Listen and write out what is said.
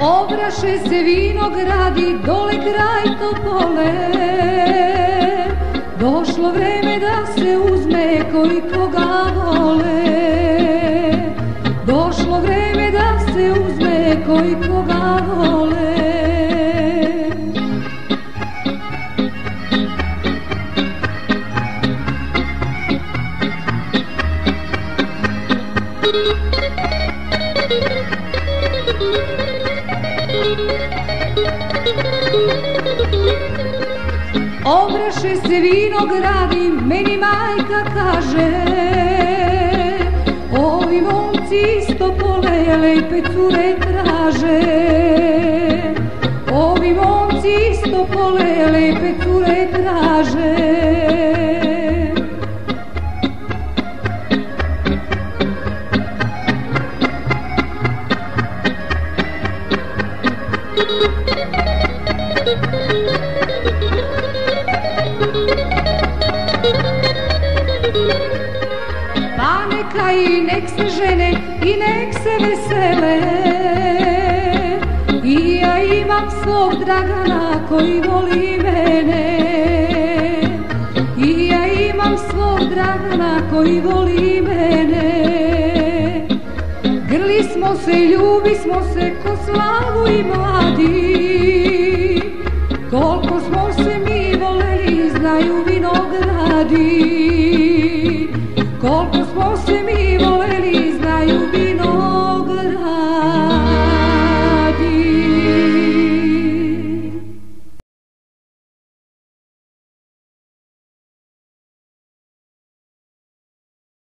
Obraše se vinogradi, dole kraj topole. Došlo vreme da se uzme koliko ga vole. Došlo vreme da se uzme koliko ga vole. Obraše se vinogradi, meni majka kaže. Ovi momci isto pole lepe cure traže. Ovi momci isto pole lepe cure traže Pa neka i nek se žene i nek se vesele. I ja imam svog Dragana koji voli mene. I ja imam svog Dragana koji voli mene se, ljubi smo se ko slavu i mladi. Koliko smo se mi voleli, znaju vinogradi.